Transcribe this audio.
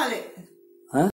vale.